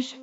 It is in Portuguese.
fiz.